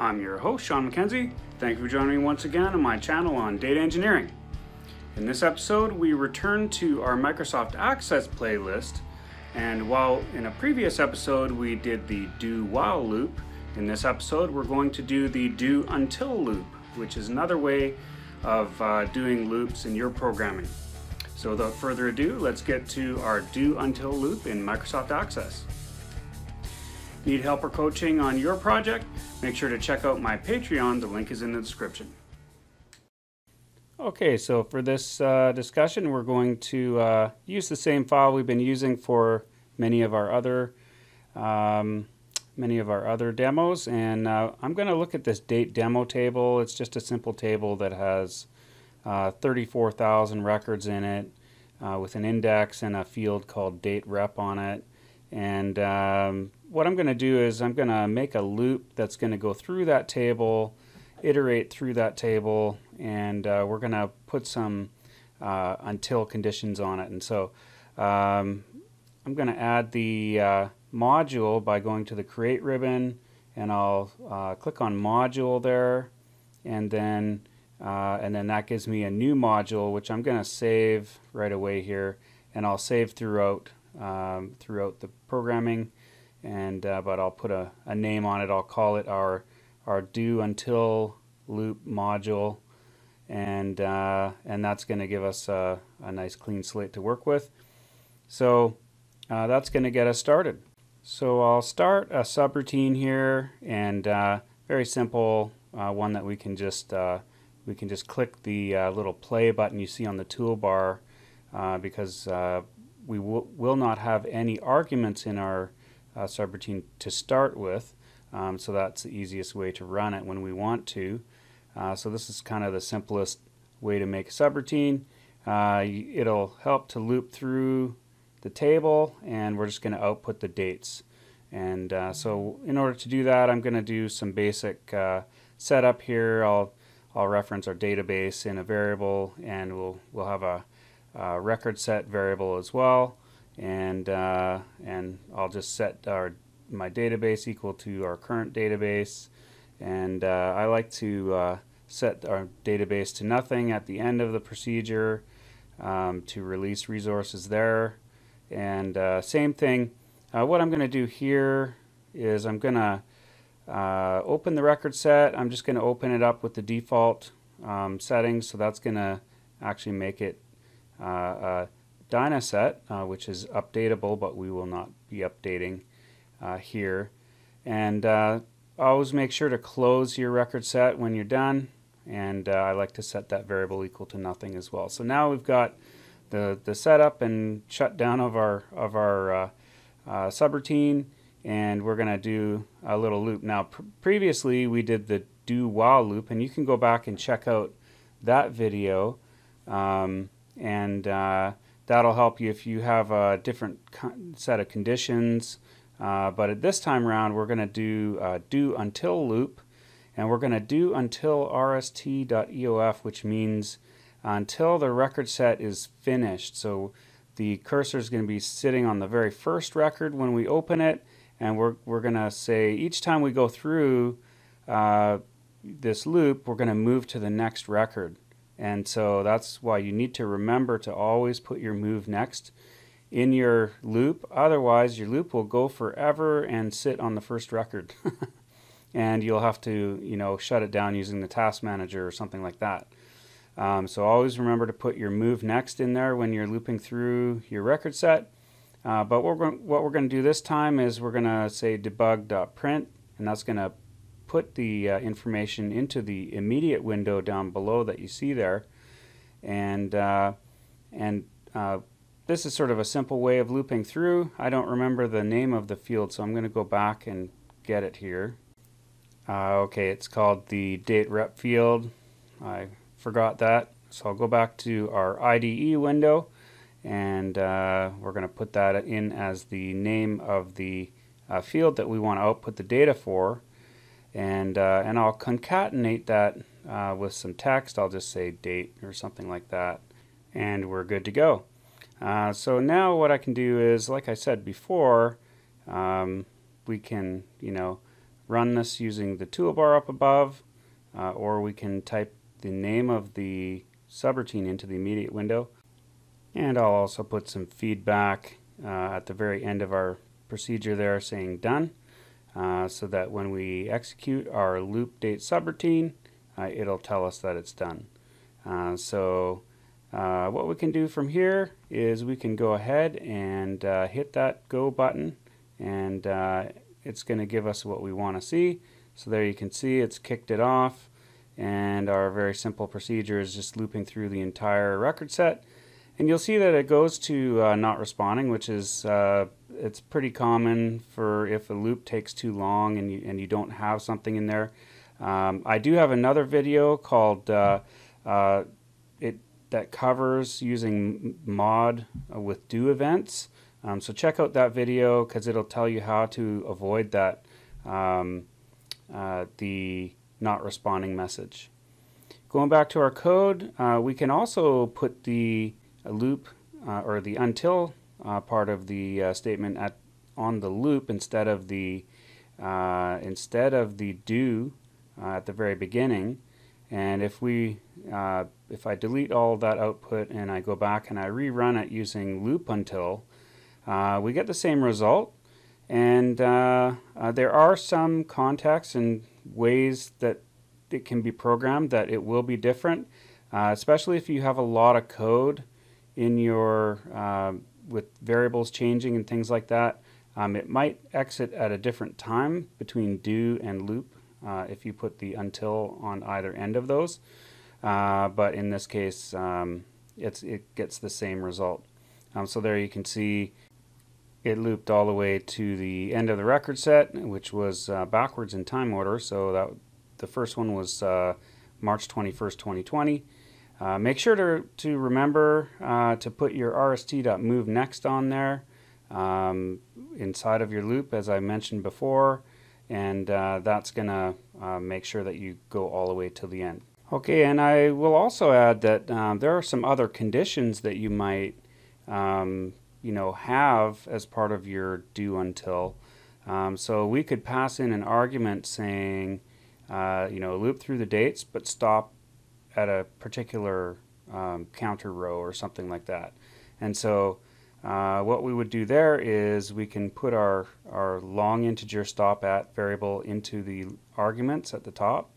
I'm your host, Sean MacKenzie. Thank you for joining me once again on my channel on data engineering. In this episode, we return to our Microsoft Access playlist, and while in a previous episode we did the do while loop, in this episode we're going to do the do until loop, which is another way of uh, doing loops in your programming. So without further ado, let's get to our do until loop in Microsoft Access. Need help or coaching on your project? Make sure to check out my Patreon. The link is in the description. Okay, so for this uh, discussion, we're going to uh, use the same file we've been using for many of our other um, many of our other demos, and uh, I'm going to look at this date demo table. It's just a simple table that has uh, 34,000 records in it uh, with an index and a field called date rep on it. And um, what I'm going to do is I'm going to make a loop that's going to go through that table, iterate through that table, and uh, we're going to put some uh, until conditions on it. And so um, I'm going to add the uh, module by going to the create ribbon and I'll uh, click on module there and then uh, and then that gives me a new module which I'm going to save right away here and I'll save throughout um, throughout the programming. And uh, but I'll put a, a name on it. I'll call it our our do until loop module. And uh, and that's going to give us a, a, nice clean slate to work with. So uh, that's going to get us started. So I'll start a subroutine here and uh, very simple uh, one that we can just uh, we can just click the little play button you see on the toolbar uh, because uh, we will not have any arguments in our subroutine to start with um, so that's the easiest way to run it when we want to so this is kind of the simplest way to make a subroutine it'll help to loop through the table and we're just going to output the dates. And uh, so in order to do that, I'm going to do some basic uh, setup here. I'll, I'll reference our database in a variable and we'll, we'll have a, a record set variable as well. And, uh, and I'll just set our, my database equal to our current database. And uh, I like to uh, set our database to nothing at the end of the procedure um, to release resources there. And uh, same thing, uh, what I'm going to do here is I'm going to uh, open the record set. I'm just going to open it up with the default um, settings. So that's going to actually make it uh, Dynaset, uh, which is updatable, but we will not be updating uh, here. And always make sure to close your record set when you're done. And I like to set that variable equal to nothing as well. So now we've got the, the setup and shutdown of our, of our uh, uh, subroutine and we're going to do a little loop. Now pr previously we did the do while loop and you can go back and check out that video um, and uh, that'll help you if you have a different set of conditions uh, but at this time around we're going to do uh, do until loop and we're going to do until rst.eof which means until the record set is finished. So the cursor is going to be sitting on the very first record when we open it and we're, we're going to say each time we go through uh, this loop we're going to move to the next record and so that's why you need to remember to always put your move next in your loop. Otherwise your loop will go forever and sit on the first record. And you'll have to you know shut it down using the task manager or something like that. Um, so always remember to put your move next in there when you're looping through your record set. Uh, but what we're, what we're going to do this time is we're going to say debug.print, and that's going to put the uh, information into the immediate window down below that you see there. And, uh, and uh, this is sort of a simple way of looping through. I don't remember the name of the field, so I'm going to go back and get it here. Uh, okay, it's called the date rep field. I forgot that. So I'll go back to our IDE window and uh, we're going to put that in as the name of the uh, field that we want to output the data for. And, uh, and I'll concatenate that uh, with some text. I'll just say date or something like that. And we're good to go. Uh, so now what I can do is, like I said before, um, we can, you know, run this using the toolbar up above, uh, or we can type the name of the subroutine into the immediate window. And I'll also put some feedback uh, at the very end of our procedure there saying done, uh, so that when we execute our loop date subroutine, uh, it'll tell us that it's done. Uh, so uh, what we can do from here is we can go ahead and uh, hit that go button and it's going to give us what we want to see. So there you can see it's kicked it off and our very simple procedure is just looping through the entire record set and you'll see that it goes to uh, not responding which is uh, it's pretty common for if a loop takes too long and you, and you don't have something in there um, I do have another video called uh, uh it that covers using mod uh, with do events um, so check out that video because it'll tell you how to avoid that um, uh, the not responding message. Going back to our code, uh, we can also put the loop uh, or the until uh, part of the uh, statement at on the loop instead of the instead of the do at the very beginning. And if we if I delete all that output and I go back and I rerun it using loop until, uh, we get the same result. And uh, uh, there are some contexts and ways that it can be programmed that it will be different, uh, especially if you have a lot of code in your, uh, with variables changing and things like that. Um, it might exit at a different time between do and loop uh, if you put the until on either end of those. but in this case, um, it gets the same result. Um, so there you can see it looped all the way to the end of the record set, which was uh, backwards in time order. So that the first one was uh, March 21st, 2020. Uh, make sure to, to remember uh, to put your rst.move next on there um, inside of your loop, as I mentioned before, and uh, that's going to uh, make sure that you go all the way to the end. Okay, and I will also add that um, there are some other conditions that you might um, you know, have as part of your do until. Um, so we could pass in an argument saying, uh, you know, loop through the dates, but stop at a particular um, counter row or something like that. And so uh, what we would do there is we can put our, our long integer stop at variable into the arguments at the top.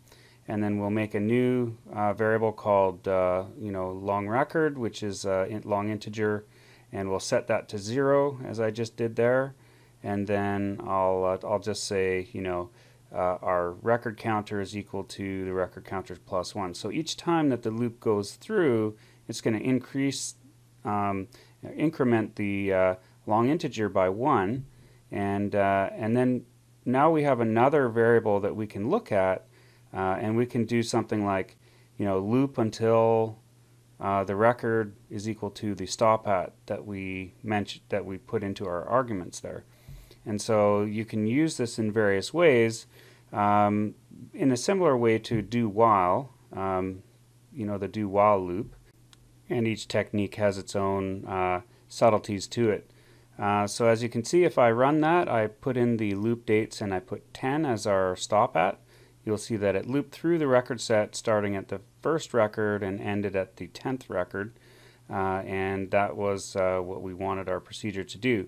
And then we'll make a new uh, variable called uh, you know long record which is uh, long integer. And we'll set that to zero as I just did there. And then I'll, uh, I'll just say you know uh, our record counter is equal to the record counter plus one so each time that the loop goes through it's going to increase um, increment the uh, long integer by one and uh, and then now we have another variable that we can look at uh, and we can do something like you know loop until uh, the record is equal to the stop at that we mentioned that we put into our arguments there. And so you can use this in various ways. Um, in a similar way to do while, um, you know, the do while loop. And each technique has its own uh, subtleties to it. Uh, so as you can see, if I run that, I put in the loop dates and I put 10 as our stop at you'll see that it looped through the record set starting at the first record and ended at the 10th record. Uh, and that was uh, what we wanted our procedure to do.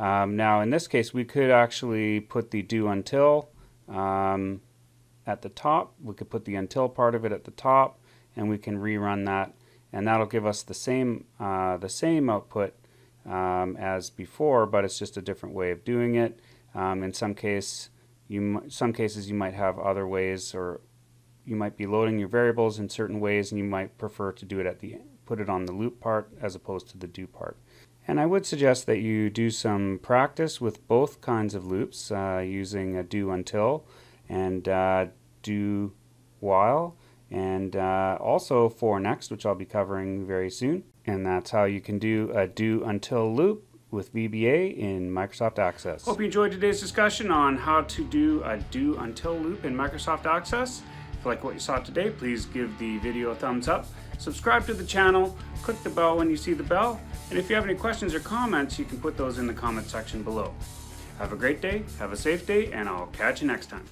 Um, now in this case we could actually put the do until um, at the top. We could put the until part of it at the top and we can rerun that and that'll give us the same, uh, the same output um, as before but it's just a different way of doing it. Um, in some case you some cases you might have other ways or you might be loading your variables in certain ways and you might prefer to do it at the put it on the loop part as opposed to the do part. And I would suggest that you do some practice with both kinds of loops uh, using a do until and uh, do while and uh, also for next which I'll be covering very soon and that's how you can do a do until loop with VBA in Microsoft Access. Hope you enjoyed today's discussion on how to do a do until loop in Microsoft Access. If you like what you saw today, please give the video a thumbs up. Subscribe to the channel, click the bell when you see the bell, and if you have any questions or comments, you can put those in the comment section below. Have a great day, have a safe day, and I'll catch you next time.